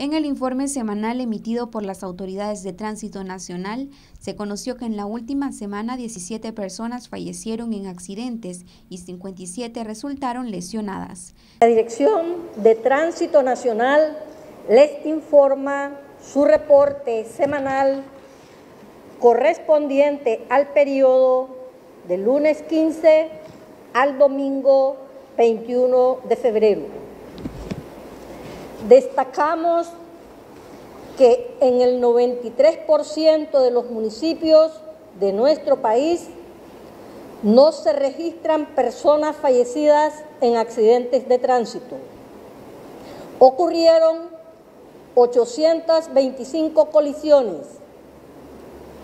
En el informe semanal emitido por las autoridades de tránsito nacional, se conoció que en la última semana 17 personas fallecieron en accidentes y 57 resultaron lesionadas. La Dirección de Tránsito Nacional les informa su reporte semanal correspondiente al periodo del lunes 15 al domingo 21 de febrero. Destacamos que en el 93% de los municipios de nuestro país no se registran personas fallecidas en accidentes de tránsito. Ocurrieron 825 colisiones.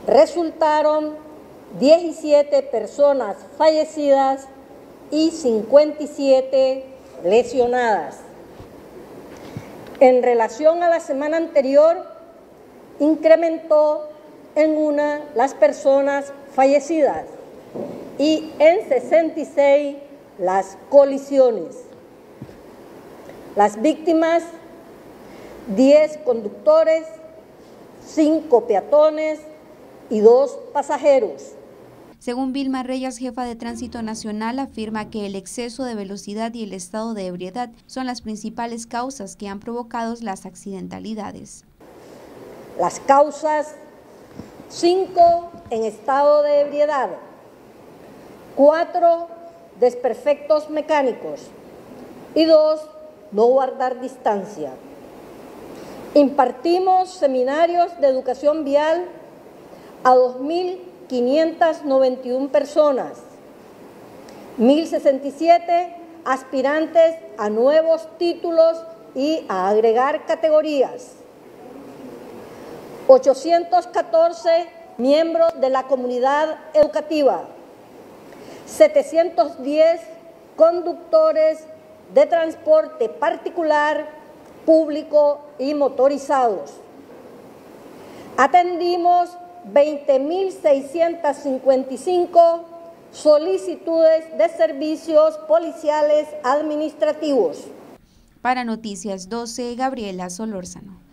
Resultaron 17 personas fallecidas y 57 lesionadas. En relación a la semana anterior, incrementó en una las personas fallecidas y en 66 las colisiones. Las víctimas, 10 conductores, 5 peatones y 2 pasajeros. Según Vilma Reyes, jefa de Tránsito Nacional, afirma que el exceso de velocidad y el estado de ebriedad son las principales causas que han provocado las accidentalidades. Las causas, cinco en estado de ebriedad, cuatro desperfectos mecánicos y dos no guardar distancia. Impartimos seminarios de educación vial a 2.000 591 personas, 1.067 aspirantes a nuevos títulos y a agregar categorías, 814 miembros de la comunidad educativa, 710 conductores de transporte particular, público y motorizados. Atendimos 20.655 solicitudes de servicios policiales administrativos. Para Noticias 12, Gabriela Solórzano.